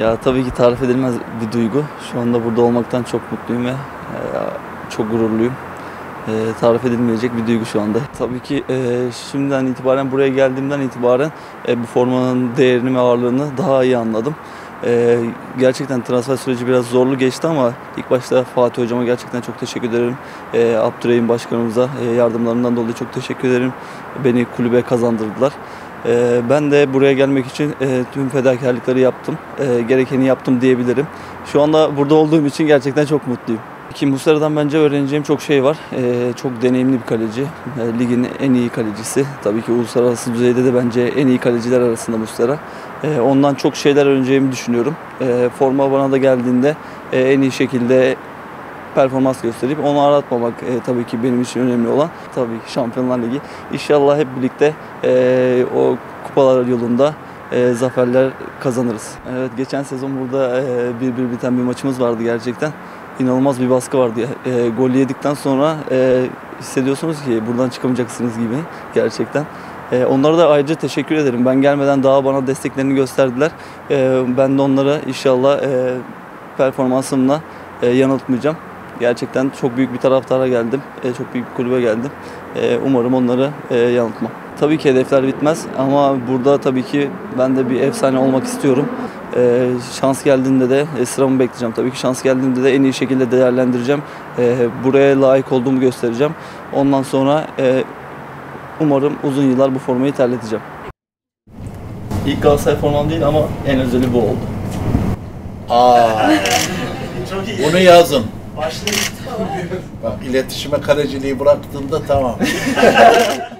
Ya tabii ki tarif edilmez bir duygu. Şu anda burada olmaktan çok mutluyum ve e, çok gururluyum. E, tarif edilmeyecek bir duygu şu anda. Tabii ki e, şimdiden itibaren buraya geldiğimden itibaren e, bu formanın değerini ve ağırlığını daha iyi anladım. E, gerçekten transfer süreci biraz zorlu geçti ama ilk başta Fatih Hocama gerçekten çok teşekkür ederim. E, Abdurrahim Başkanımıza e, yardımlarından dolayı çok teşekkür ederim. Beni kulübe kazandırdılar. Ee, Ben de buraya gelmek için e, tüm fedakarlıkları yaptım. E, Gerekeni yaptım diyebilirim. Şu anda burada olduğum için gerçekten çok mutluyum. Ki Muslera'dan bence öğreneceğim çok şey var. E, Çok deneyimli bir kaleci. Ligin en iyi kalecisi. Tabii ki uluslararası düzeyde de bence en iyi kaleciler arasında Muslera. Ondan çok şeyler öğreneceğimi düşünüyorum. Forma bana da geldiğinde en iyi şekilde performans gösterip onu aratmamak e, tabii ki benim için önemli olan. Tabii ki Şampiyonlar Ligi. İnşallah hep birlikte e, o kupalar yolunda e, zaferler kazanırız. Evet geçen sezon burada e, bir bir biten bir maçımız vardı gerçekten. İnanılmaz bir baskı vardı. E, gol yedikten sonra e, hissediyorsunuz ki buradan çıkamayacaksınız gibi gerçekten. E, onlara da ayrıca teşekkür ederim. Ben gelmeden daha bana desteklerini gösterdiler. E, ben de onlara inşallah e, performansımla e, yanıltmayacağım. Gerçekten çok büyük bir taraftara geldim. E, çok büyük bir kulübe geldim. E, umarım onları e, yanıltmam. Tabii ki hedefler bitmez ama burada tabii ki ben de bir efsane olmak istiyorum. E, şans geldiğinde de e, sıramı bekleyeceğim. Tabii ki şans geldiğinde de en iyi şekilde değerlendireceğim. E, buraya layık olduğumu göstereceğim. Ondan sonra e, umarım uzun yıllar bu formayı terleteceğim. İlk Galatasaray formam değil ama en özeli bu oldu. Aa, Çok iyi. bunu yazın. Başlayın. Bak iletişime kaleciliği bıraktığında tamam.